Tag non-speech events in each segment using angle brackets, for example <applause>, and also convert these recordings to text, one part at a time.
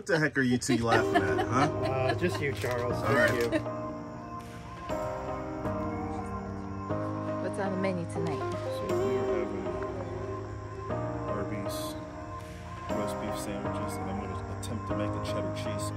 What the heck are you two laughing at, huh? <laughs> Uh, just you, Charles. All Thank right. you. What's on the menu tonight? So we are having Arby's roast beef sandwiches, and I'm gonna attempt to make a cheddar cheese.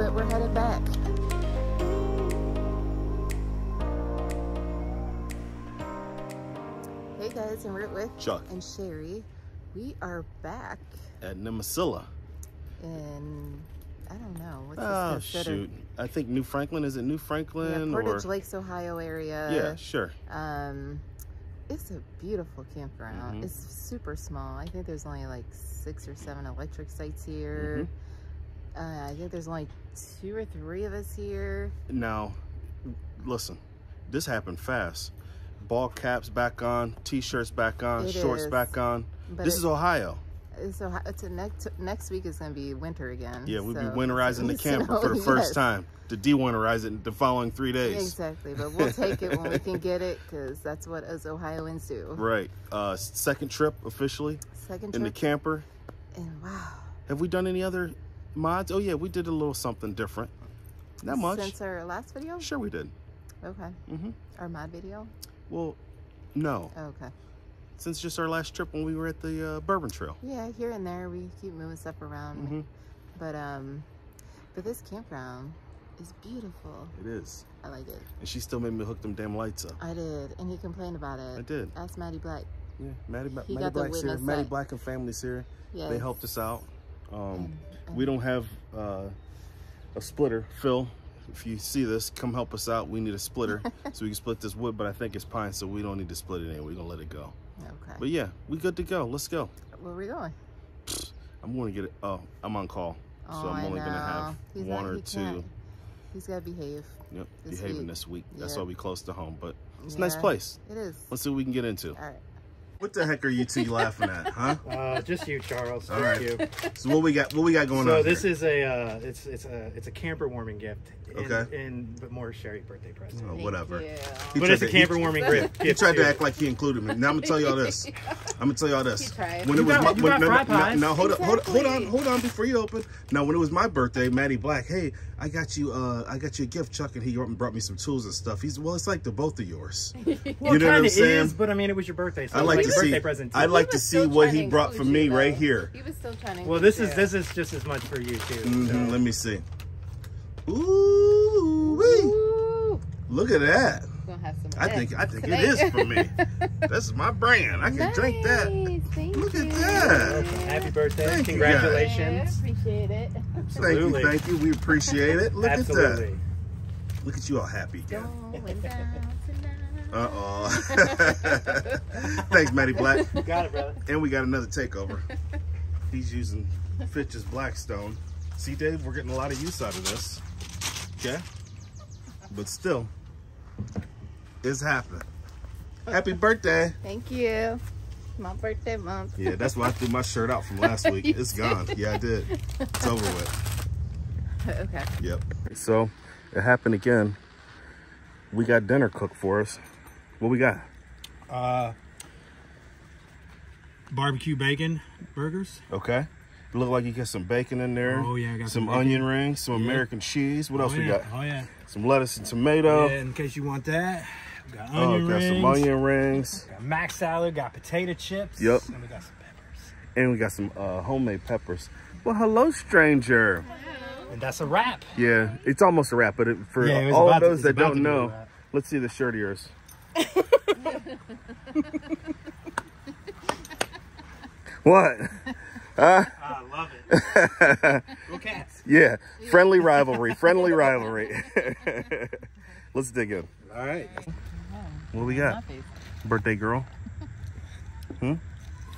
But we're headed back. Hey guys, and we're with Chuck. and Cherie. We are back At Nimisila. in I don't know what's Oh shoot! I think New Franklin. Is it New Franklin? Yeah, Portage or? Lakes, Ohio area. Yeah, sure. Um, it's a beautiful campground. Mhm. It's super small. I think there's only like six or seven electric sites here. Mm-hmm. Uh, I think there's only two or three of us here. Now, listen, this happened fast. Ball caps back on, t-shirts back on, It shorts is. back on. But this is Ohio. So hi- it's a next next week is going to be winter again. Yeah, we'll be winterizing the <laughs> camper snow, for the first time. To de-winterize it the following three days. Exactly, but we'll take it when we can get it because that's what us Ohioans do. Right. Uh, second trip officially Second trip. in the camper. and wow, Have we done any other mods? Oh yeah, we did a little something different. Not much. Since our last video, Sure we did. okay, hmm our mod video, Well, no. okay. Since just our last trip when we were at the uh, Bourbon Trail. Yeah, here and there we keep moving stuff around. hmm But um but this campground is beautiful. It is. I like it. And she still made me hook them damn lights up. I did. And he complained about it. I did. Ask Maddie Black. Yeah, Maddie, He Maddie Black's here. Maddie. Black and family's here. Yes. They helped us out. Um, we don't have uh, a splitter. Phil, if you see this, come help us out. We need a splitter <laughs> so we can split this wood, but I think it's pine, so we don't need to split it anyway. We're going to let it go. Okay. But yeah, we good to go. Let's go. Where are we going? I'm going to get it. Oh, I'm on call. Oh, so I'm I only going to have He's one not- or he two. can't. He's gotta behave. Yep, this behaving week. this week. That's why we close to home. But it's a nice place. It is. Let's see what we can get into. All right. What the heck are you two laughing at, huh? <laughs> Uh, just you, Charles. All Thank right. you. So what we got? What we got going So on? So this here? is a uh, it's it's a it's a camper warming gift. In, Okay. And but more Cherie birthday present. Oh, Thank whatever. you. But tried it's a camper he- warming gift. He tried to act like he included me. Now I'm gonna tell y'all this. <laughs> I'm gonna tell y'all this. When You it was got- my, when, got no, no, pies. now hold on, hold on, hold on, hold on before you open. Now when it was my birthday, Maddie Black, hey, I got you, uh, I got you a gift, Chuck, and he brought me some tools and stuff. He's well, it's like the both of yours. <laughs> Well, You know what I'm saying? is, but I mean, it was your birthday, so I like like to see. present. I'd like to see what he brought for me you, right here. He was still trying. Well, this include is this is just as much for you too. hmm so. Let me see. Ooh, wee. Ooh. look at that. Have some. I think I think it tonight. is for me. <laughs> This is my brand. I can drink that. Thank Look at that. Happy birthday! Thank Congratulations! Yeah, appreciate it. Thank you, thank you. We appreciate it. Look at that. Look at you all happy again. Going down tonight. Uh oh. <laughs> Thanks, Matty Black. You got it, brother. And we got another takeover. He's using Fitch's Blackstone. See, Dave, we're getting a lot of use out of this. Okay? But still, it's happening. Happy birthday. Thank you. My birthday month. Yeah, that's why I threw my shirt out from last week. <laughs> It's gone. Yeah, I did. It's over with. okay. Yep. So it happened again. We got dinner cooked for us. What we got? Uh, barbecue bacon burgers. Okay. Look like you got some bacon in there. Oh, yeah, I got some some onion rings, some Yeah. American cheese. What else oh, we got? Oh yeah. Some lettuce and tomato. Yeah, in case you want that, we got oh, onion got rings. some onion rings. Got mac salad. Got potato chips. Yep. And we got some peppers. And we got some uh, homemade peppers. Well, hello, stranger. And that's a wrap. Yeah, it's almost a wrap, but it, for Yeah, all of about to- those that don't to be a know, let's see the shirt of yours. <laughs> what? Huh? I love it. Go <laughs> cats. Yeah, friendly rivalry, friendly rivalry. <laughs> let's dig in. All right. What we got? Birthday girl. Hmm?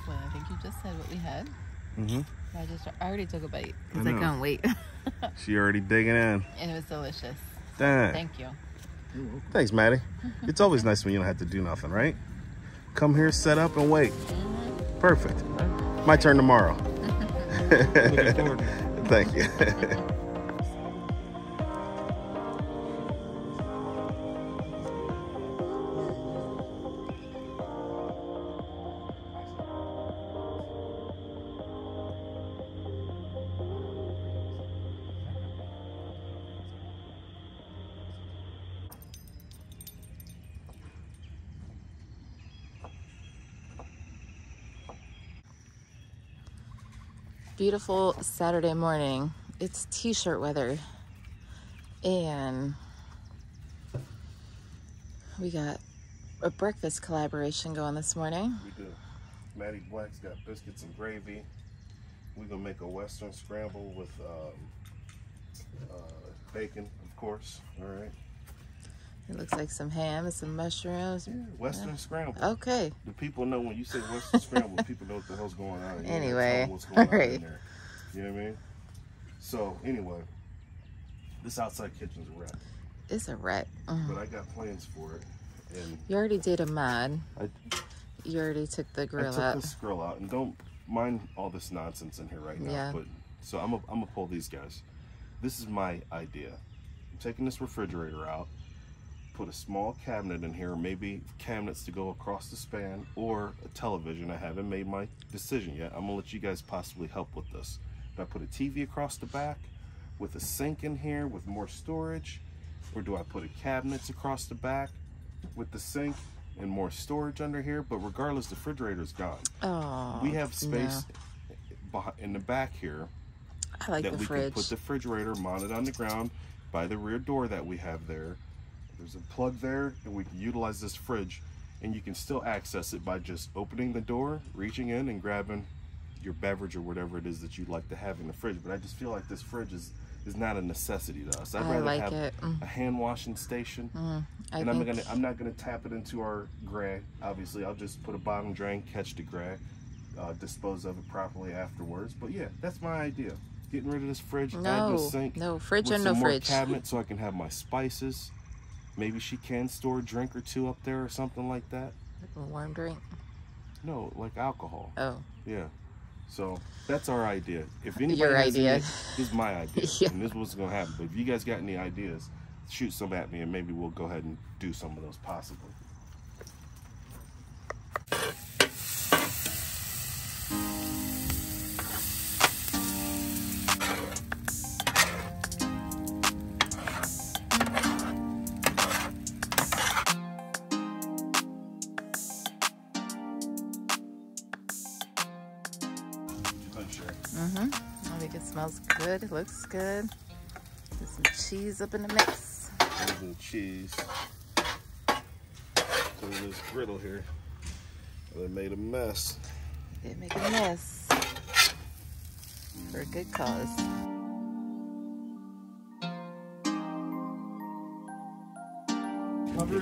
Well, I think you just said what we had. Mm-hmm. I just I already took a bite I because I, know. couldn't wait, She already digging in. and it was delicious. Dang. Thank you. Thanks, Maddie. It's always nice when you don't have to do nothing, right? Come here, set up, and wait. Perfect. My turn tomorrow. <laughs> Thank you. <laughs> Beautiful Saturday morning. It's t-shirt weather. And we got a breakfast collaboration going this morning. we do. Maddie Black's got biscuits and gravy. We're gonna make a Western scramble with um, uh, bacon, of course. All right. It looks like some ham and some mushrooms. Yeah, Western scramble. Okay. The people know when you say Western scramble, <laughs> people know what the hell's going on. Anyway, what's going on alright. in there. You know what I mean? So anyway, this outside kitchen's a wrap, It's a wreck. Mm. but I got plans for it, and You already did a mod. I, You already took the grill out. I took this grill out, and don't mind all this nonsense in here right now. Yeah. But so I'm gonna pull these guys. This is my idea. I'm taking this refrigerator out, put a small cabinet in here, maybe cabinets to go across the span, or a television. I haven't made my decision yet. I'm gonna let you guys possibly help with this. Do I put a TV across the back with a sink in here with more storage? Or do I put a cabinets across the back with the sink and more storage under here? But regardless, the refrigerator's gone. Oh, we have space behi- in the back here I like that we fridge. can put the refrigerator mounted on the ground by the rear door that we have there. There's a plug there, and we can utilize this fridge, and you can still access it by just opening the door, reaching in, and grabbing your beverage or whatever it is that you'd like to have in the fridge. But I just feel like this fridge is is not a necessity to us. I'd I rather like have it. Mm. a hand washing station. I and I'm gonna I'm not gonna tap it into our gray. Obviously, I'll just put a bottom drain, catch the gray, uh, dispose of it properly afterwards. But yeah, that's my idea. Getting rid of this fridge, adding no, a sink, no fridge some no more fridge. cabinet so I can have my spices. Maybe she can store a drink or two up there or something like that. A warm drink. No, like alcohol. Oh, Yeah. So that's our idea. If anybody Your has any- idea. <laughs> this is my idea, <laughs> Yeah. and this is what's gonna happen. But if you guys got any ideas, shoot some at me, and maybe we'll go ahead and do some of those possibly. Good. It looks good. Put some cheese up in the mix. and cheese. So this griddle here, they made a mess. Didn't make a mess. For a good cause.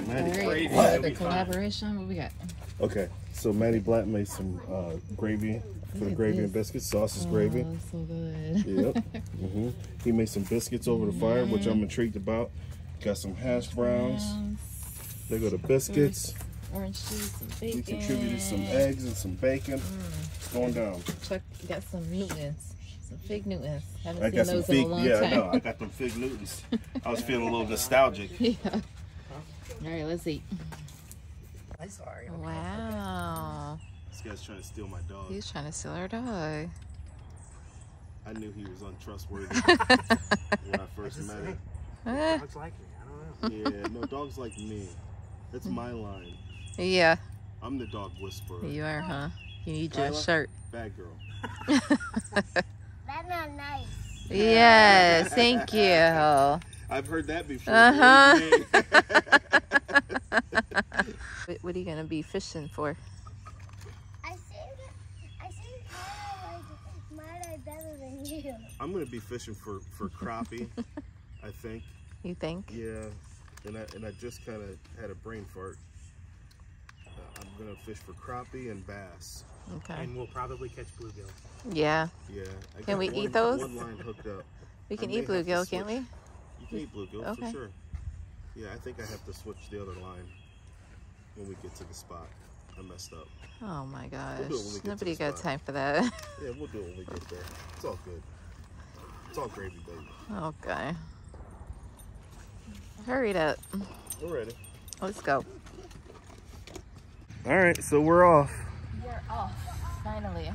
Maddie. Gravy, All right, the collaboration. What we got? Okay, so Maddie Black made some uh, gravy for the gravy and biscuits, sausage gravy. Oh, so good. Yep. <laughs> hmm He made some biscuits over the fire, which I'm intrigued about. Got some hash browns. There go the biscuits. Orange juice, some bacon. We contributed some eggs and some bacon. It's going down. Chuck got some Newtons, some fig Newtons. Haven't I seen got some those in a fig. long Yeah, I time. know. I got them fig Newtons. I was feeling a little nostalgic. <laughs> yeah. All right, let's eat. I'm sorry. Wow. This guy's trying to steal my dog. He's trying to steal our dog. I knew he was untrustworthy <laughs> when I first met him. Looks like me. I don't know. Yeah, no dogs like me. That's my line. yeah, I'm the dog whisperer. you are, huh? You need your Kyla? shirt. Bad girl. <laughs> That's not nice. Yes, thank you. <laughs> I've heard that before. Uh-huh. Believe me. What, what are you gonna be fishing for? I think I think I like mine are better than you. I'm gonna be fishing for for crappie. <laughs> I think. You think? Yeah, and I and I just kind of had a brain fart. Uh, I'm gonna fish for crappie and bass. Okay. And we'll probably catch bluegill. Yeah, Yeah. I Can got we one- eat those? One line hooked up. we can eat bluegill, can't we? You can eat bluegill Okay. for sure. Yeah, I think I have to switch the other line when we get to the spot. I messed up. Oh my gosh. do it when we get to Nobody the got spot. time for that. <laughs> Yeah, we'll do it when we get there. It's all good. It's all gravy, baby. okay. Hurry up. We're ready. Let's go. All right, so we're off. We're off. Finally.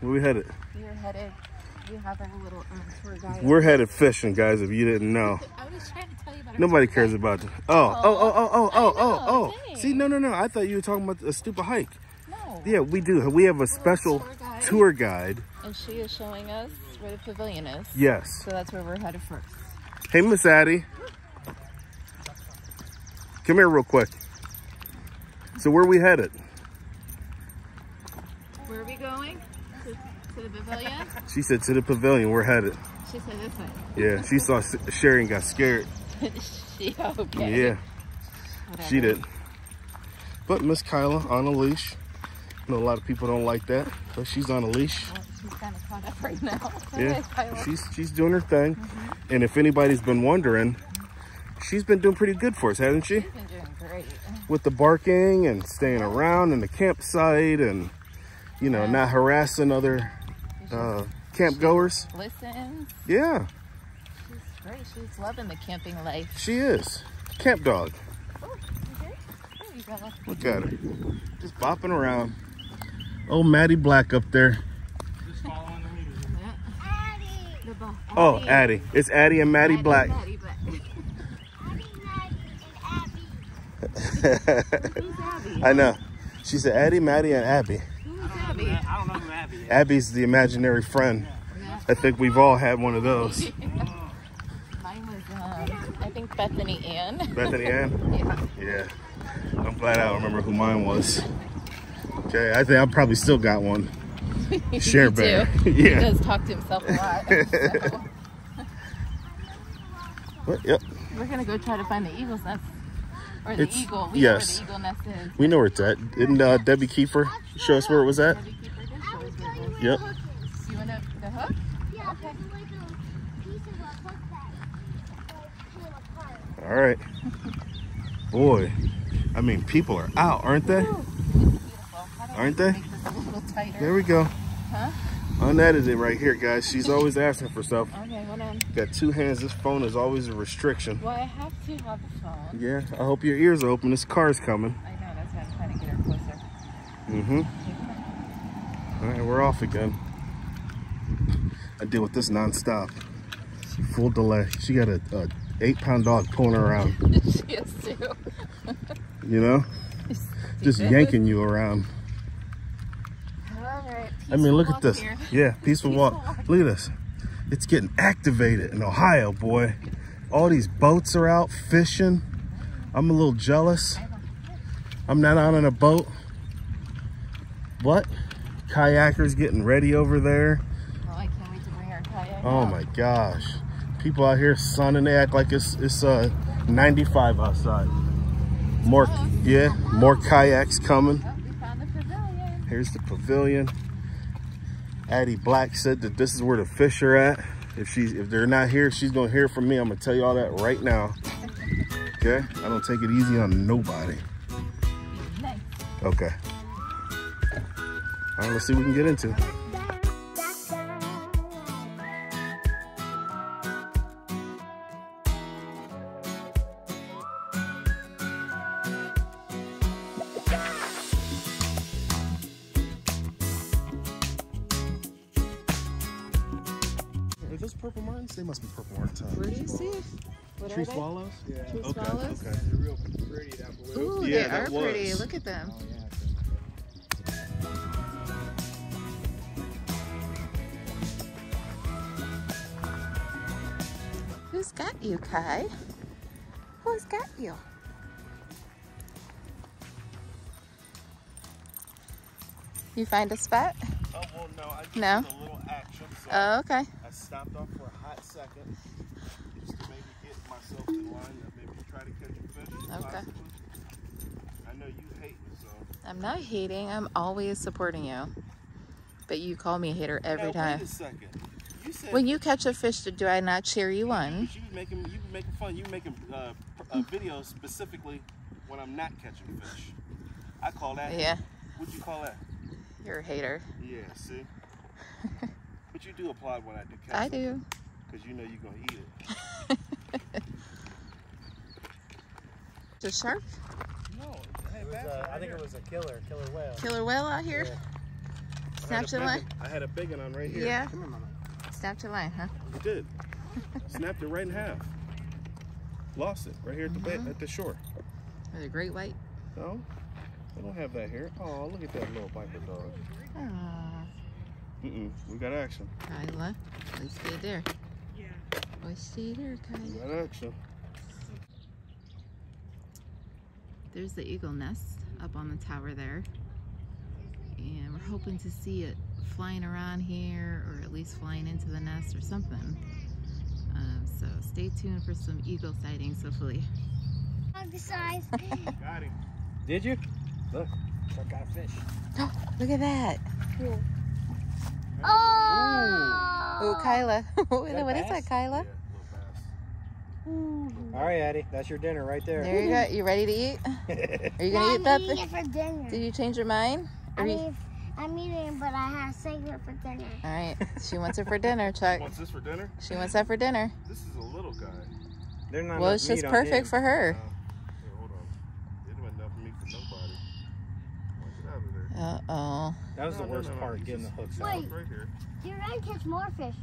Where we headed? We're headed. We have our little um, guide. We're headed fishing, guys. If you didn't know, <laughs> I was trying to tell you about nobody cares about. The, oh, oh, oh, oh, oh, oh, oh, oh. dang. See, no, no, no. I thought you were talking about a stupid hike. No. Yeah, we do. We have a special tour guide. tour guide. And she is showing us where the pavilion is. Yes. So that's where we're headed first. Hey, Miss Addie. Come here real quick. So where we headed? Where are we going? To, to the pavilion? She said to the pavilion. We're headed. she said this way. Yeah, she saw S- Cherie and got scared. <laughs> she okay. Yeah, Whatever. she did. But Miss Kyla on a leash. I know a lot of people don't like that, but she's on a leash. Well, she's kind of caught up right now. <laughs> Yeah, she's she's doing her thing. Mm-hmm. And if anybody's been wondering, she's been doing pretty good for us, hasn't she? She's been doing great. With the barking and staying around in the campsite and you know Yeah. not harassing other uh, camp goers. Listens. Yeah, She's great. She's loving the camping life. she is camp dog. Oh, okay. There you go. Look at her, just bopping around. Oh, Maddie Black up there. The. Yeah. Addie. The Oh, Addie. It's Addie and Maddie Addie, Black. Maddie Black. <laughs> Addie, Maddie, and Abby? <laughs> I know. She said Addie, Maddie, and Abby. Who's I Abby? don't know who Abby is. Abby's the imaginary friend. Yeah. I think we've all had one of those. <laughs> Mine was, um, I think Bethany Ann. <laughs> Bethany Ann? yeah. Yeah. I'm glad I don't remember who mine was. Okay, I think I probably still got one. <laughs> Share Bear. too. He does talk to himself a lot. so. But, yep. We're gonna go try to find the eagle's nest. Or the It's- eagle. We yes. know where the eagle nest is. We know where it's at. Didn't uh, Debbie Kiefer show us where it was at? Debbie Keeper did show us where it was. Yep. You wanna the hook? Yeah, there's like a piece of a hook that like came apart. All right. Boy, I mean, people are out, aren't they? Beautiful. How do I Aren't they? Make this a little tighter. There we go. Huh? Unedited right here, guys. She's always <laughs> asking for stuff. Okay, hold on. Got two hands. This phone is always a restriction. Well, I have to have the phone. Yeah, I hope your ears are open. This car's coming. I know, that's why I'm trying to get her closer. Mm-hmm. All right, we're off again. I deal with this nonstop. Full delay. She got a, a eight pound dog pulling her around. <laughs> she is too. <laughs> You know, <laughs> just yanking you around. All right. I mean, look at this. here. Yeah, peaceful walk. Peaceful walk. Look at this. It's getting activated in Ohio, boy. All these boats are out fishing. I'm a little jealous. I'm not out on a boat. What? Kayakers getting ready over there. Oh, I can't wait to bring our kayak. Oh out. my gosh. People out here sunning, they act like it's it's uh 95 outside. More yeah, more kayaks coming. Oh, we found the pavilion. Here's the pavilion. Addie Black said that this is where the fish are at. If she's if they're not here, she's gonna hear from me. I'm gonna tell you all that right now. <laughs> Okay? I don't take it easy on nobody. Okay. Let's see what we can get into. Who's got you, Kai? Who's got you? You find a spot? Oh, well, no. I just No? a little action. So Oh, okay. I stopped off for a hot second just to maybe get myself in line and maybe try to catch a fish. Okay. possibly. I know you hate me, so. I'm not hating. I'm always supporting you. But you call me a hater every now, time. Wait a second. You said When you catch a fish, do I not cheer you on? you be making you be making fun. You be making uh, pr- a video specifically when I'm not catching fish. I call that. Yeah, What'd you call that? you're a hater. Yeah. See. <laughs> but you do applaud when I do catch. I do. Because you know you're gonna eat it. <laughs> The shark? No. It was, uh, I think it was a killer, killer whale. Killer whale out here? Yeah. Snapped your line? I had a big one on right here. Yeah, Come here, mama. Snapped your line, huh? It did. Snapped it right in half. Lost it right here at the Mm-hmm. at the shore. With a great white. No, I don't have that here. Oh, look at that little viper dog. Aw, Mm-mm. We got action. Kyla. We stay there. Yeah. We stayed there, We Kyla. got action. There's the eagle nest up on the tower there. And we're hoping to see it flying around here or at least flying into the nest or something. Um, so stay tuned for some eagle sightings, hopefully. Dog size. <laughs> Got him. Did you? Look, truck got a fish. Look at that. <gasps> Oh. Oh, Kyla. <laughs> what that what is that, Kyla? Yeah, little All right, Addie, that's your dinner right there. There you go. You ready to eat? <laughs> Are you gonna eat I'm that? eating it for dinner. Did you change your mind? Or I you- mean, I'm eating, but I have saved it for dinner. All right. She wants it for dinner, Chuck. Wants this for dinner? She wants that for dinner. This is a little guy. They're not Well, enough it's just perfect for her. Oh. Here, hold on. It wasn't enough meat for nobody. Get out of there. Oh. That was the No, no, worst no, no, part, you getting the just- hooks Wait. out. Right here. You're gonna catch more fish.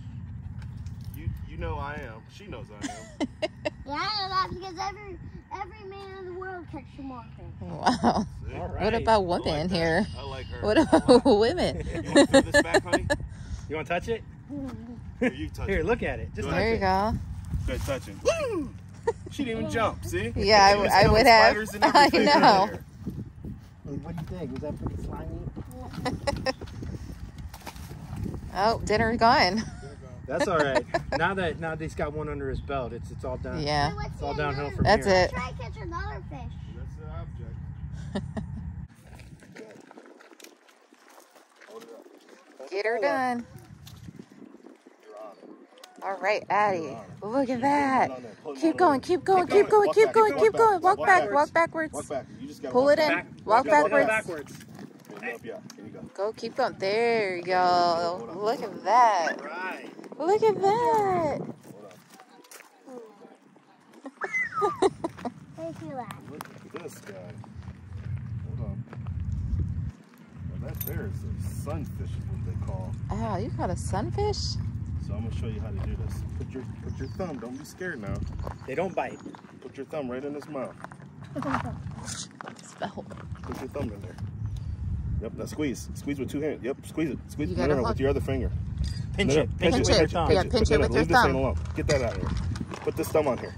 You you know I am. She knows I am. <laughs> Yeah, I know that because every every man in the world catches more fish. Wow. See? All right. What about I like women here? I like her. What about lot. <laughs> women? You want to this back, honey? You want to touch it? Here, <laughs> you touch Here, it. look at it. Just touch There you it. go. Good touching. <laughs> she didn't even jump. See? Yeah, I I would have. I know. in. What do you think? Was that pretty slimy? Oh, dinner's gone. That's all right. now that now that he's got one under his belt, it's it's all done. Yeah. Hey, It's all downhill from That's here. it. Try to catch another fish. That's the object. Get her done. All right, Addie. Look at that. Keep going, keep going, keep going, keep going, keep going. Walk back, walk backwards. Walk back. You just gotta Pull walk it in. back. Walk Walk backwards. backwards. Here, help you out. Here you go. Go, keep going. There you go. Look at that. Right. Look at that. How do you feel? Look at this guy. Hold on. Well, that there is a sunfish, is what they call. Oh, you caught a sunfish? So I'm gonna show you how to do this. Put your put your thumb. Don't be scared now. They don't bite. Put your thumb right in his mouth. <laughs> Spell. Put your thumb in there. Yep. Now squeeze. Squeeze with two hands. Yep. Squeeze it. Squeeze it. No, no, no, with your other finger. Pinch No, no, it. Pinch, Pinch it with it. your thumb. Yeah, pinch No, it no, with your leave this thing thumb. alone. Get that out here. Put this thumb on here.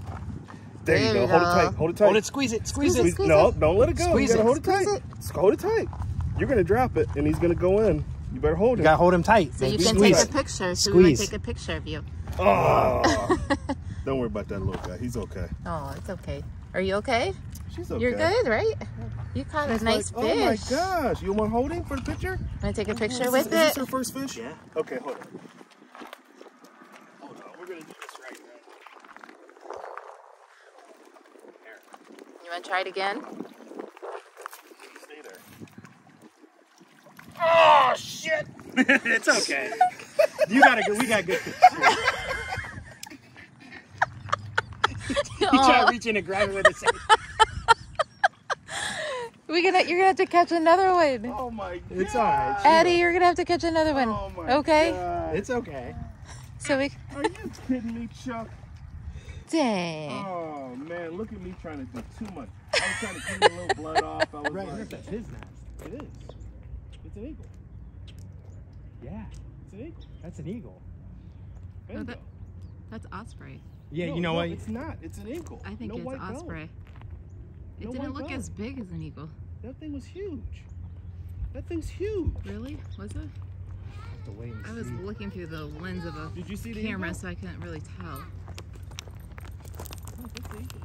There, There you go. you Hold it tight. Hold it tight. Hold it. Squeeze it. Squeeze, Squeeze it. it. Squeeze, no, don't let it go. Squeeze you gotta it. hold it tight. Squeeze Just hold it tight. You're gonna drop it, and he's gonna go in. You better hold You gotta hold him tight. So you can squeeze. take a picture. So we might take a picture of you. Oh. <laughs> don't worry about that little guy. He's okay. Oh, it's okay. Are you okay? She's okay. You're good, right? You caught a nice like, Oh my gosh! You want to hold him for the picture? Wanna take a picture Is with this, Is it? this her first fish? Yeah. Okay, hold on. Hold on. We're gonna do this right now. You wanna try it again? Stay there. Oh shit! <laughs> it's okay. You got a good. We got good. <laughs> You try Aw. to oh. and grabbing with his <laughs> hand. We gonna, you're gonna have to catch another one. Oh my god! It's all right. Addie, you're gonna have to catch another one. Oh my okay? God. It's okay. So we, Are you kidding me, Chuck? dang. Oh man, look at me trying to do too much. I was trying to clean a little blood off. I was Right, like, that's his nest. It is. It's an eagle. Yeah, it's an eagle. That's an eagle. Oh, that- That's osprey. Yeah, No, you know no, what? It's not. It's an eagle. I think no it's white bone. Osprey. It No didn't look bone. as big as an eagle. That thing was huge. That thing's huge. Really? Was it? To wait I was see. looking through the lens of a Did you see the camera, eagle? so I couldn't really tell. No, that's the eagle.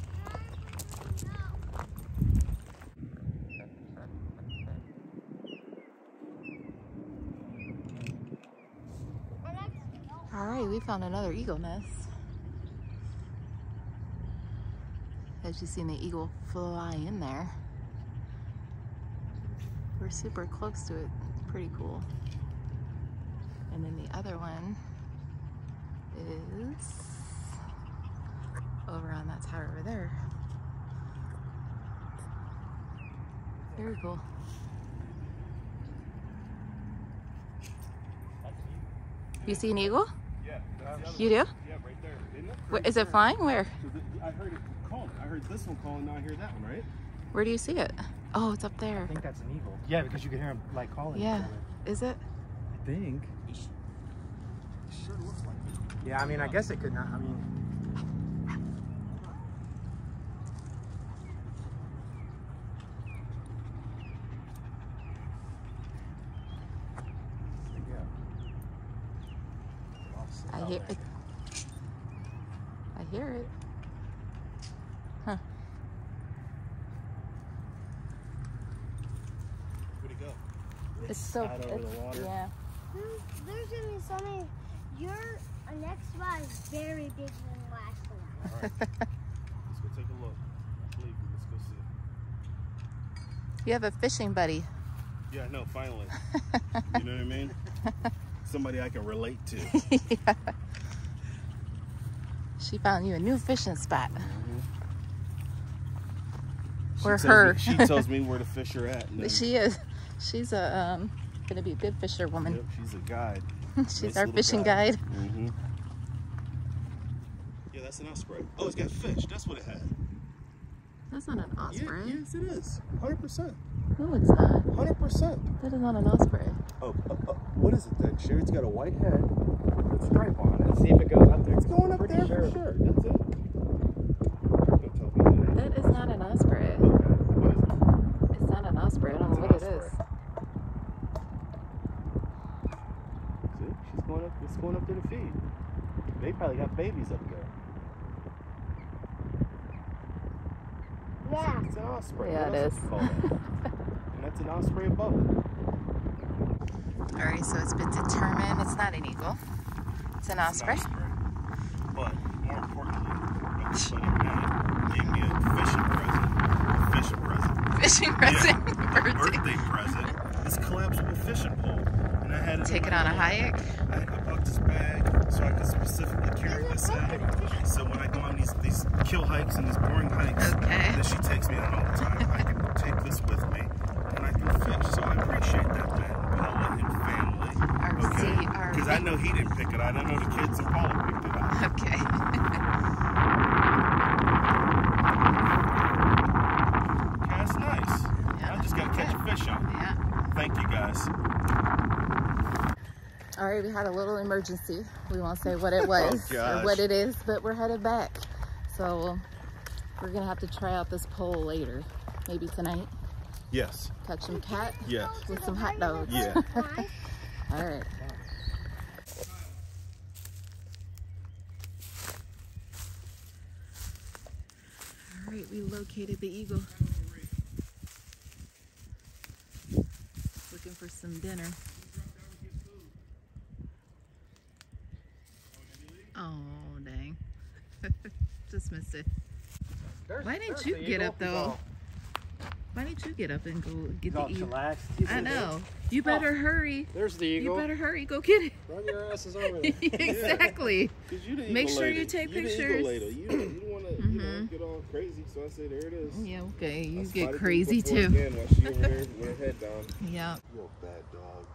All right, we found another eagle nest. Because you've seen the eagle fly in there. We're super close to it. Pretty cool. And then the other one is over on that tower over there. Very cool. You see an eagle? Yeah, that's the other You do? Yeah, right there. Isn't it? Where, is it flying? Where? So the, I heard it. I heard this one calling. Now I hear that one, right? Where do you see it? Oh, it's up there. I think that's an eagle. Yeah, because you can hear him like calling Yeah. Is it? I think. It sure looks like it. Yeah, I mean, I guess it could not. I mean, I hear it. I hear it. Huh. Where'd it go? It's so. out over it's- the water. Yeah. There's, there's gonna be something. Your uh, next spot is very big than the last one. All right. <laughs> Let's go take a look. I believe me. Let's go see. You have a fishing buddy. Yeah, no, finally. <laughs> you know what I mean? Somebody I can relate to. yeah. She found you a new fishing spot. She Or tells her. Me, she tells me where the fish are at. <laughs> She is. She's a um, gonna be a good fisherwoman. Yep, she's a guide. <laughs> She's Nice our fishing guy. guide. Mm-hmm. Yeah, that's an osprey. Oh, it's got fish. That's what it had. That's not an osprey. Yeah, yes, it is. 100%. No, it's not. 100%. That is not an osprey. Oh, uh, uh, what is it then? Sure, it's got a white head with a stripe on it. let's see if it goes up there. It's going up there sure. for sure. That's it. Don't tell me that. That is not an osprey. Okay, what is it? It's not an osprey. I don't know It's what an it is. See, she's going up. It's going up there to feed. They probably got babies up there. Yeah. It's an osprey. Yeah, What it else is. would you call that? <laughs> and that's an osprey above it. All right, so it's been determined it's not an eagle. It's an It's an osprey. But more importantly, everybody mad gave me a fishing present. A fishing present. Fishing present. Yeah, birthday. <laughs> birthday present. This collapsible fishing pole. And I had it Take it my on a hike. I, I bought this bag so I could specifically carry this in. So when I go on these, these kill hikes and these boring hikes Okay. that she takes me on all the time, I can take this with me and I can fish. So I appreciate that, man. Paula and family. Okay? Because I know he didn't pick it out. I know the kids and Paula picked it out. Okay. Okay, <laughs> that's nice. Yeah. I just got to catch a fish on. yeah. Thank you, guys. All right, we had a little emergency. We won't say what it <laughs> oh, was or what it is, but we're headed back. So we're gonna have to try out this pole later. Maybe tonight. Yes. Catch some cat Yes. with some hot dogs. Yeah. <laughs> All right. All right, we located the eagle. Looking for some dinner. Oh, dang. Just missed. There's- Why didn't you get eagle. up, though? He's Why didn't you get up and go get he's the eagle? chillaxed. I know. You better hurry. There's the eagle. You better hurry. Go get it. Run your asses over there. <laughs> exactly. Cause you the Make sure lady. you take You the eagle pictures. lady. You, you don't want to you know, Mhm. get all crazy. So I say, there it is. Yeah, okay. You I get crazy too. Again, while she over there with her head <laughs> down. Yeah. Yo, bad dog.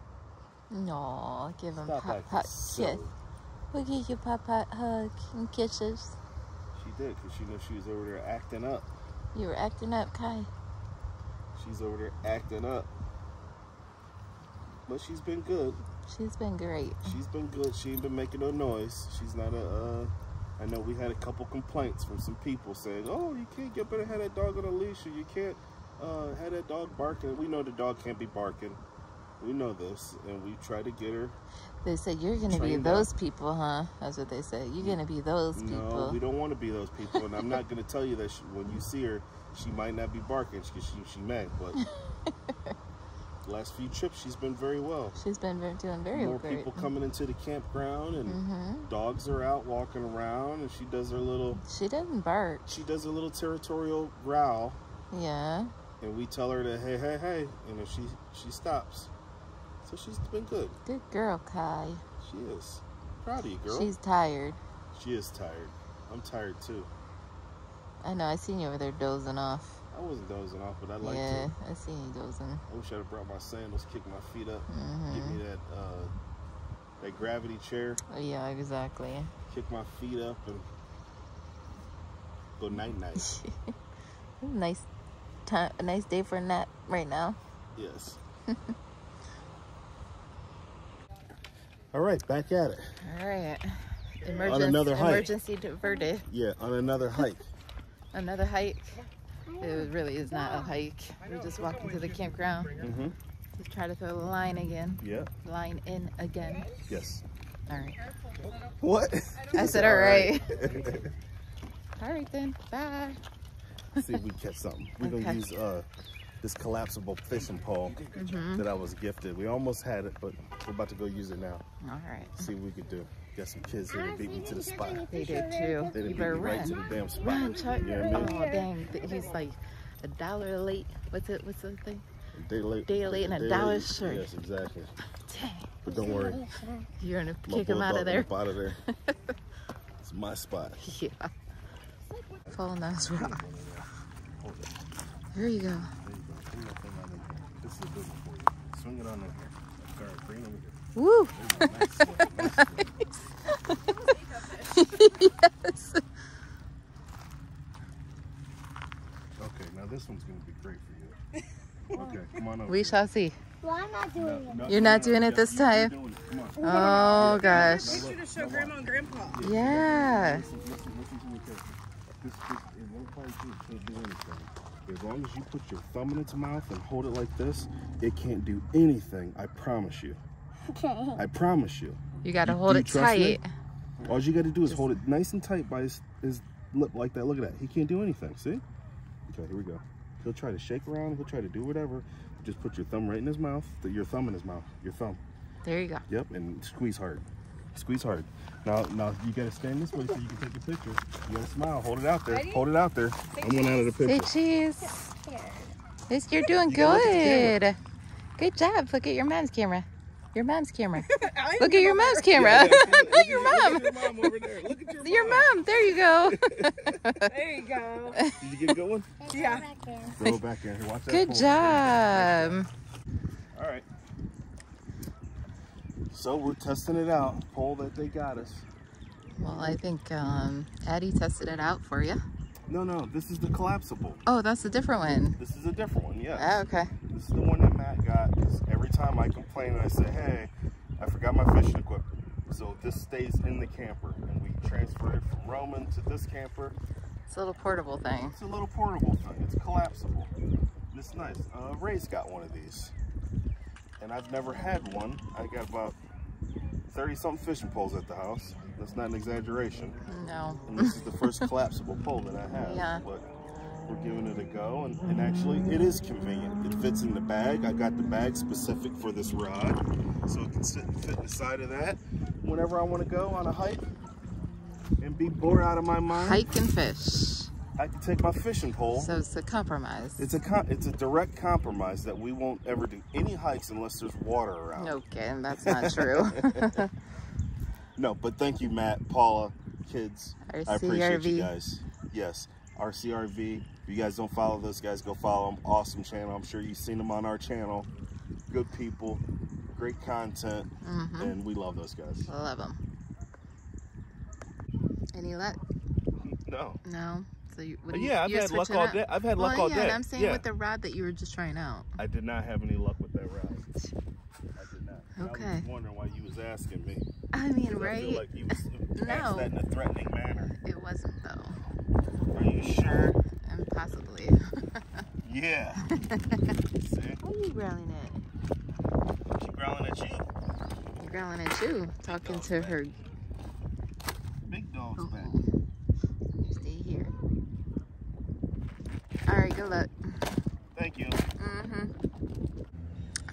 No, give him Stop pop pop kiss. silly. We'll give you pop pop hug and kisses. Did, cause she knew she was over there acting up. You were acting up, Kai. She's over there acting up. But she's been good. She's been great. She's been good. She ain't been making no noise. She's not a. Uh, I know we had a couple complaints from some people saying, "Oh, you can't get better have that dog on a leash, or you can't uh, have that dog barking." We know the dog can't be barking. We know this, and we try to get her. They said you're gonna be Trained those people, huh? That's what they said. You're gonna be those No, people. No, we don't want to be those people, and I'm not going to tell you that she, when you see her, she might not be barking because she she may, but <laughs> last few trips, she's been very well. She's been very, doing very well. More great. people coming into the campground, and hmm dogs are out walking around, and she does her little She doesn't bark. she does a little territorial growl, Yeah. and we tell her to hey hey hey, and if she she stops, so she's been good. Good girl, Kai. She is proud of you, girl. She's tired. She is tired. I'm tired too. I know. I seen you over there dozing off. I wasn't dozing off, but I like yeah, to. I seen you dozing. I wish I'd have brought my sandals, kick my feet up, hmm get me that uh, that gravity chair, Oh, yeah, exactly. kick my feet up, and go night <laughs> night. nice time. A nice day for a nap right now. yes. <laughs> All right, back at it. All right. Emergency, another hike. emergency diverted. Yeah, on another hike. <laughs> Another hike. It really is not a hike. We're just walking to the campground. Mm-hmm. Just try to throw the line again. Yeah. Line in again. Yes. All right. What? I said all right. <laughs> All right then. Bye. See if we catch something. We're gonna use uh, this collapsible fishing pole Mm-hmm. that I was gifted. We almost had it, but we're about to go use it now. All right. See what we could do. Got some kids here to beat me to the spot. They did too. They You didn't beat me better right to run. the damn spot. Run, Chuck. You know what I Oh mean? dang! Th- He's like a dollar late. What's it? What's the thing? Day late. Day late and a day dollar late. short. Yes, exactly. Dang! But don't worry. You're gonna kick him out of there. out of there. <laughs> it's my spot. Yeah. Fall on those rock. There you go. This is good for you. Swing it on there. Sorry, bring it over here. Woo! yes. Okay, now this one's gonna be great for you. Okay, come on over. We shall see. Well, I'm not doing it. No, You're not doing it this time? doing it. Come on. Oh gosh. Picture to show grandma and grandpa. Yeah. Listen, listen, listen to me carefully. This, this, it won't bite you. It can't do anything. As long as you put your thumb in its mouth and hold it like this, it can't do anything. I promise you. Okay. I promise you. You gotta You- hold you it trust me? tight. All you got to do is hold it nice and tight by his, his lip like that. Look at that. He can't do anything. See? Okay, here we go. He'll try to shake around. He'll try to do whatever. Just put your thumb right in his mouth. th- Your thumb in his mouth. Your thumb. There you go. Yep, and squeeze hard. Squeeze hard. Now, now you gotta stand this way so you can take a picture. You gotta smile. Hold it out there. Ready? Hold it out there. I'm one out of the Say picture. cheese. Yes, you're doing You gotta look at the good. Good job. Look at your mom's camera. Your mom's camera. <laughs> Look at your mom's camera. your <laughs> mom. Look at your mom over there. Look at your, Your mom. mom. There you go. <laughs> There you go. Did you get a good one? Yeah. Throw it back there. Here, Watch that. Good pole. job. All right. So we're testing it out. Pole that they got us. Well, I think um, Addie tested it out for you. No, no, this is the collapsible. Oh, that's a different one. This is a different one, yes. Oh, okay. This is the one that Matt got. every time I complain I say, hey, I forgot my fishing equipment. So this stays in the camper. And we transfer it from Roman to this camper. It's a little portable thing. It's a little portable thing. It's collapsible. It's nice. Uh, Ray's got one of these. And I've never had one. I got about 30 something fishing poles at the house. That's not an exaggeration. No. And this is the first collapsible pole that I have. Yeah. But we're giving it a go. And, and actually, it is convenient. It fits in the bag. I got the bag specific for this rod. So it can sit and fit inside of that whenever I want to go on a hike and be bored out of my mind. Hike and fish. I can take my fishing pole. So it's a compromise. It's a com- it's a direct compromise that we won't ever do any hikes unless there's water around. Okay, and that's not true. <laughs> No, but thank you, Matt, Paula, kids. Our I appreciate you guys. Yes, RCRV. If you guys don't follow those guys, go follow them. Awesome channel. I'm sure you've seen them on our channel. Good people, great content, hmm and we love those guys. I love them. Any luck? <laughs> No. No. So you, what uh, do you Yeah, I've had luck all up? day. I've had Well, luck all yeah, day. and I'm saying yeah. with the rod that you were just trying out. I did not have any luck with that rod. <laughs> I did not. And I Okay. was wondering why you was asking me. I mean, I right? feel like you was <laughs> No. that in a threatening manner. It wasn't though. Are you sure? And possibly. <laughs> Yeah. See? Who are you growling at? She growling at you. You're growling at you, talking to her. Big dog's oh. back. You stay here. All right, good luck. Thank you. Mm-hmm.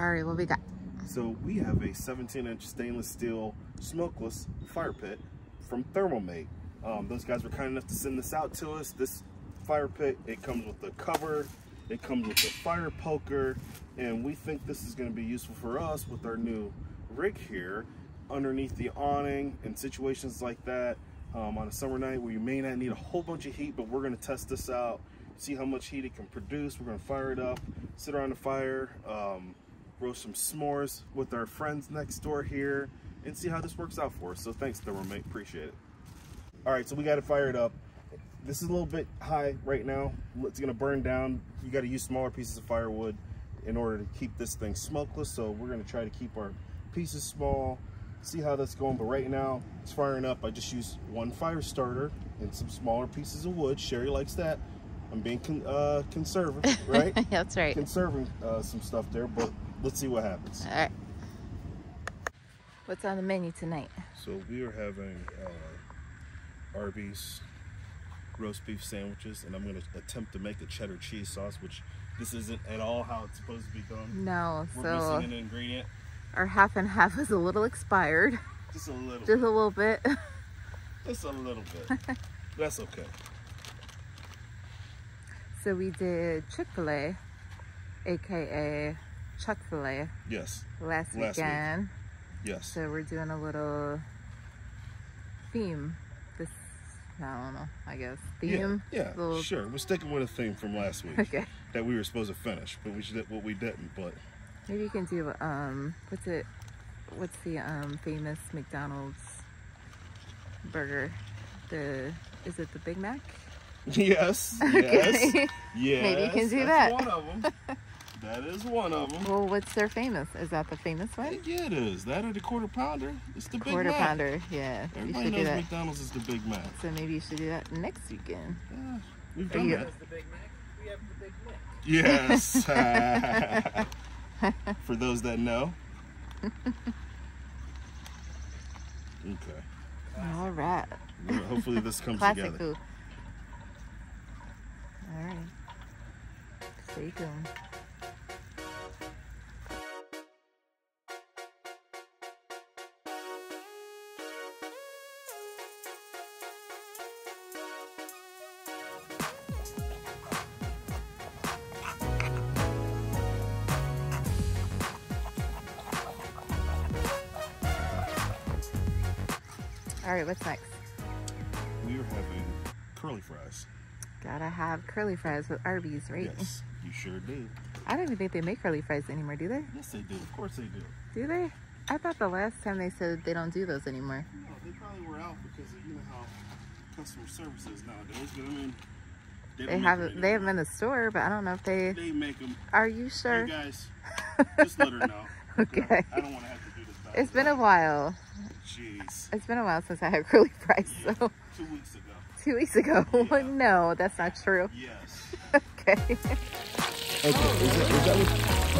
All right, what we got? So we have a 17 inch stainless steel smokeless fire pit from Thermomate. Um, those guys were kind enough to send this out to us. This fire pit, it comes with the cover, it comes with the fire poker, and we think this is gonna be useful for us with our new rig here underneath the awning in situations like that um, on a summer night where you may not need a whole bunch of heat, but we're gonna test this out, see how much heat it can produce. We're gonna fire it up, sit around the fire, um, roast some s'mores with our friends next door here, and see how this works out for us. So thanks, Thermomate, appreciate it. All right, so we got it fired up. This is a little bit high right now. It's gonna burn down. You gotta use smaller pieces of firewood in order to keep this thing smokeless. So we're gonna try to keep our pieces small, see how that's going. But right now, it's firing up. I just used one fire starter and some smaller pieces of wood. Cherie likes that. I'm being con uh, conservative, <laughs> right? That's right. Conserving uh, some stuff there, but let's see what happens. All right. What's on the menu tonight? So we are having uh, Arby's roast beef sandwiches, and I'm going to attempt to make a cheddar cheese sauce, which this isn't at all how it's supposed to be done. No, We're so missing an ingredient, our half and half is a little expired. just a little, Just a little bit. just a little bit. <laughs> That's okay. So we did Chick-fil-A, aka Chuck-fil-A, Yes, last, Last week. weekend. yes. So we're doing a little theme. This, I don't know, I guess. Theme? yeah, Little- sure. We're sticking with a theme from last week Okay. that we were supposed to finish, but we should, what we didn't. But Maybe you can do, um, what's it, what's the, um, famous McDonald's burger? The, is it the Big Mac? <laughs> yes, Okay. yes, yes. <laughs> Maybe you can do that's that. One of them. that is one of them. Well, what's their famous? Is that the famous one? Yeah, it is. That or the quarter pounder. It's the Big Quarter Mac. pounder, yeah. You Everybody do knows that. McDonald's is the Big Mac. So maybe you should do that next weekend. Yeah, we've done you- that. The Big Mac. We have the Big Mac. Yes. <laughs> For those that know. Okay. All right. Well, Hopefully this comes Classic together. food. All right. Stay tuned. All right, what's next? We are having curly fries. Gotta have curly fries with Arby's, right? Yes, you sure do. I don't even think they make curly fries anymore, do they? Yes, they do. Of course they do. Do they? I thought the last time they said they don't do those anymore. No, they probably were out because of, you know how customer service is nowadays. But I mean, they, They have make 'em they have them in the store, but I don't know if they. They make them. Are you Hey sure? guys, <laughs> just let her know. <laughs> Okay. I don't want to have to do this. back It's been a while. Jeez. It's been a while since I had curly fries. Yeah, So two weeks ago. Two weeks ago. <laughs> Yeah. no, that's not true. Yes. <laughs> Okay. Okay. Is that, is that, what,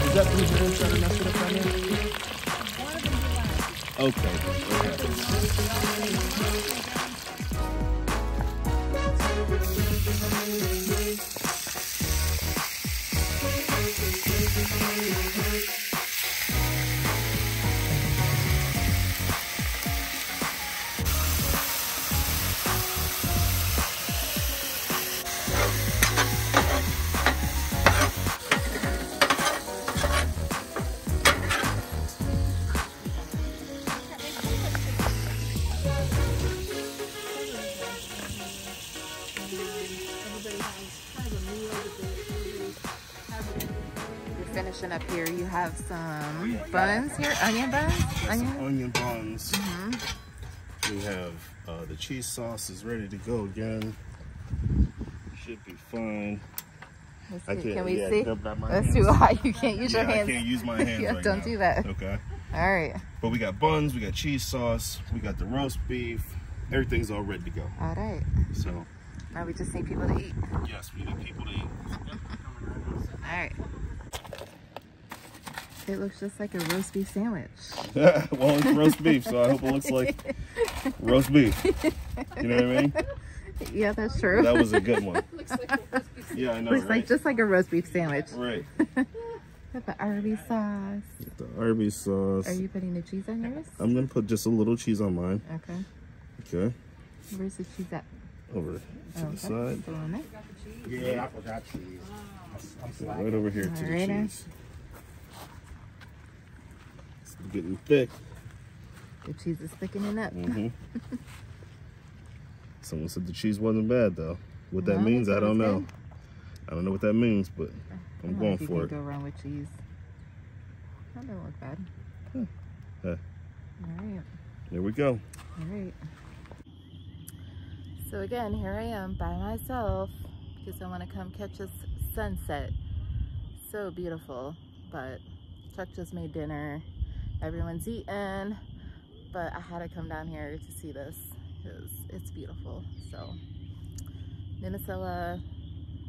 is that who's your insider messing up on there? Okay. okay. Up here. You have some buns here, onion buns, onion. Onion buns. Mhm. We have uh, the cheese sauce is ready to go again. Should be fine. Let's I see. can't- Can we yeah, see? That's hands. too high. You can't use yeah, your hands. I can't use my hands <laughs> Yeah, right don't now. do that. Okay. All right. But we got buns, we got cheese sauce, we got the roast beef. Everything's all ready to go. All right. So, Now we just need people to eat. yes, we need people to eat. <laughs> All right. It looks just like a roast beef sandwich. <laughs> well, it's roast beef, so I hope it looks like roast beef. You know what I mean? <laughs> Yeah, that's true. That was a good one. <laughs> Yeah, I know, looks right? like just like a roast beef sandwich. Right. With the Arby's sauce. The Arby's sauce. Are you putting the cheese on yours? I'm gonna put just a little cheese on mine. Okay. Okay. Where's the cheese at? Over to Oh, the okay. side. Still? Yeah, I forgot cheese. I'm, I'm. Right over here to the Alrighty. cheese. Getting thick. The cheese is thickening up. hmm <laughs> Someone said the cheese wasn't bad though. What that No, means, I don't know. good. I don't know what that means, but I'm going you for can it. go wrong with cheese. That don't look bad. Yeah. All right. There we go. All right. So again, here I am by myself because I want to come catch this sunset. So beautiful, but Chuck just made dinner. Everyone's eaten, but I had to come down here to see this because it's beautiful. So, Nimisila,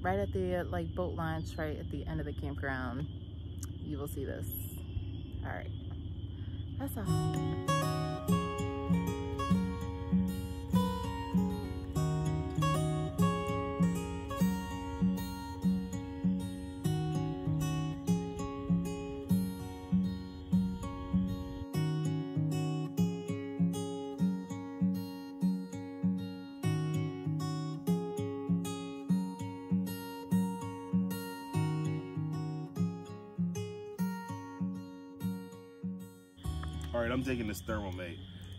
right at the like boat launch, right at the end of the campground, you will see this. All right, that's all. I'm digging this Thermomate.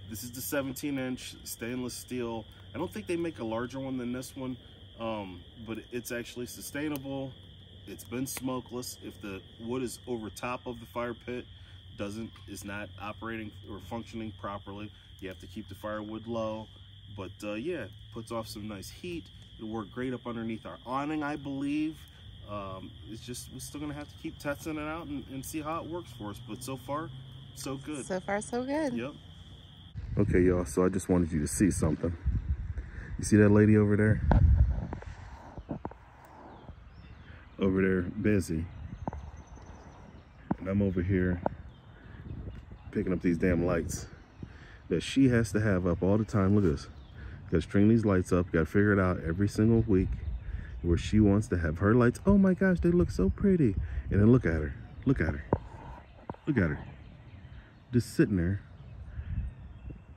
This is the 17 inch stainless steel. I don't think they make a larger one than this one, um, but it's actually sustainable. It's been smokeless. If the wood is over top of the fire pit, doesn't is not operating or functioning properly, you have to keep the firewood low. But uh, yeah, puts off some nice heat. It'll work great up underneath our awning, I believe. Um, it's just we're still gonna have to keep testing it out and, and see how it works for us. But so far, so good. So far, so good. Yep. Okay, y'all, so I just wanted you to see something. You see that lady over there? Over there, busy. And I'm over here picking up these damn lights that she has to have up all the time. Look at this. Gotta string these lights up, gotta figure it out every single week where she wants to have her lights. Oh my gosh, they look so pretty. And then look at her. Look at her. Look at her just sitting there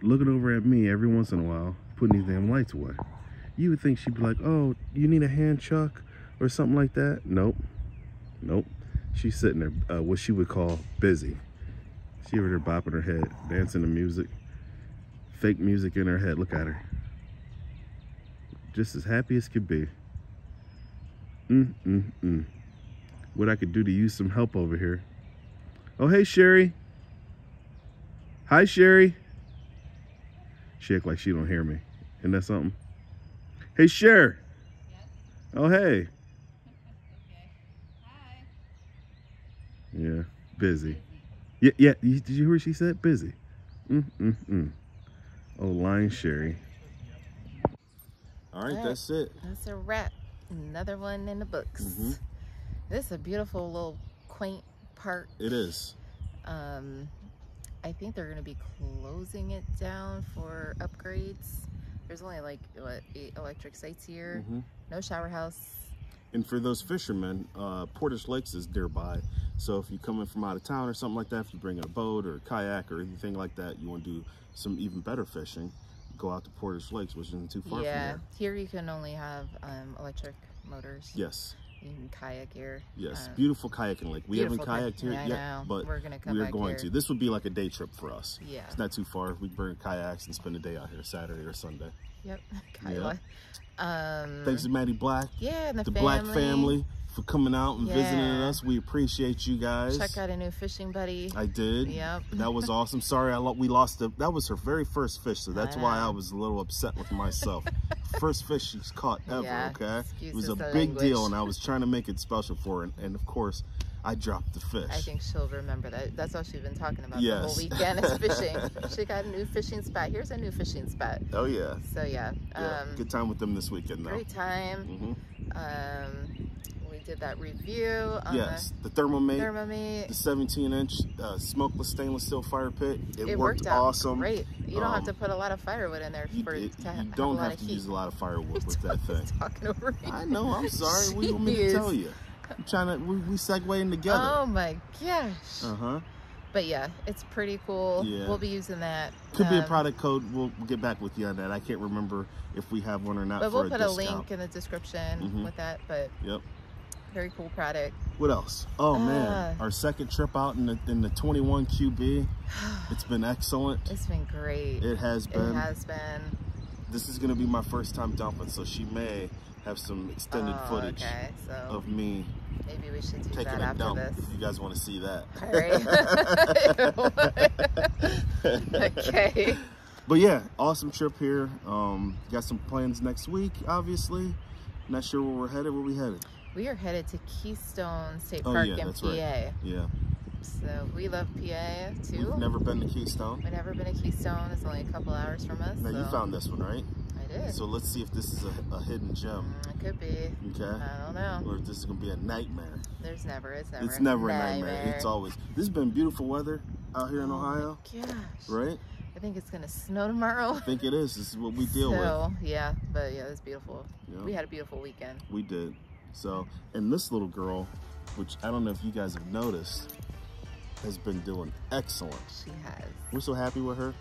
looking over at me every once in a while putting these damn lights away. You would think she'd be like oh you need a hand chuck or something like that? Nope. Nope. She's sitting there uh, what she would call busy. She over there bopping her head dancing to music fake music in her head. Look at her. Just as happy as could be. Mm mm mm. What i could do to use some help over here. Oh hey Cherie Hi, Cherie. She act like she don't hear me. Isn't that something? Hey, Cher. Oh, hey. <laughs> Yeah, busy. Yeah, yeah. you- Did you hear what she said? Busy. Mm, mm, mm. Oh, line Cherie. All right, Yeah. that's it. That's a wrap. Another one in the books. Mhm. This is a beautiful little quaint park. It is. Um, I think they're going to be closing it down for upgrades. There's only like what eight electric sites here. Mhm. No shower house. And for those fishermen, uh, Portage Lakes is nearby. So if you come in from out of town or something like that, if you bring in a boat or a kayak or anything like that, you want to do some even better fishing, go out to Portage Lakes, which isn't too far yeah, from here you can only have um, electric motors. Yes, Can kayak here. yes. Um, Beautiful kayaking lake. We haven't kayaked here yeah, yet, but We're gonna come we're going here. to. This would be like a day trip for us. Yeah. It's not too far. We bring kayaks and spend a day out here Saturday or Sunday. Yep. <laughs> Kyla. Um, Thanks to Maddie Black, yeah, and the, the family. Black family, for coming out and visiting us. We appreciate you guys. Check out a new fishing buddy. I did. Yep. That was <laughs> awesome. Sorry, I lo- we lost the. That was her very first fish, so that's I why I was a little upset with myself. <laughs> first fish she's caught ever. Yeah, okay, it was a big language. deal, and I was trying to make it special for her, and, and of course, I dropped the fish. I think she'll remember that. That's all she's been talking about the whole weekend is fishing. <laughs> she got a new fishing spot. Here's a new fishing spot. oh yeah. So yeah, yeah. um, Good time with them this weekend, though. great time. hmm Um, did that review on Yes, the the Thermomate, Thermomate. the 17 inch uh, smokeless stainless steel fire pit. It, It worked, worked out awesome. great. You don't Um, have to put a lot of firewood in there You, for it- to you have don't a lot have of to heat. use a lot of firewood <laughs> with that thing. <laughs> Talking over. I know. I'm sorry. You want me to tell you? I'm trying to, we, we segueing together. Oh my gosh. Uh-huh. But yeah, it's pretty cool. Yeah. We'll be using that. Could be a Um, product code. We'll get back with you on that. I can't remember if we have one or not But we'll a put a link in the description Mhm. with that. But Yep. Very cool product. What else? Oh man, Ah. our second trip out in the in the 21 QB. <sighs> It's been excellent. It's been great. It has been. It has been. This is gonna be my first time dumping, so she may have some extended Oh, footage Okay, so of me maybe we should do taking that a after dump. this. If you guys want to see that. Alright. <laughs> okay. <laughs> But yeah, awesome trip here. Um, got some plans next week, obviously. Not sure where we're headed. Where we headed? We are headed to Keystone State Oh, Park yeah, in that's PA. right. Yeah. So we love PA too. We've never been to Keystone. We've never been to Keystone. It's only a couple hours from us. Now you found this one, right? I did. So let's see if this is a, a hidden gem. Mm, it could be. Okay. I don't know. Or if this is gonna be a nightmare. There's never. It's never. It's never a nightmare. It's always. This has been beautiful weather out here in Oh Ohio, Gosh. right? I think it's gonna snow tomorrow. I think it is. This is what we deal with. <laughs> so, yeah, but yeah, it's beautiful. Yeah. We had a beautiful weekend. We did. So, and this little girl, which I don't know if you guys have noticed, has been doing excellent. She has. We're so happy with her.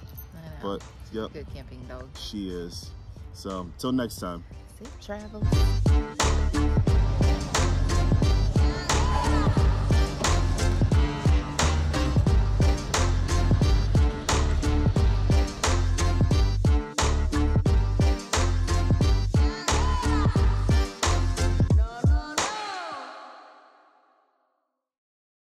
But yep, Good camping dog. she is. So, until next time. Safe travels.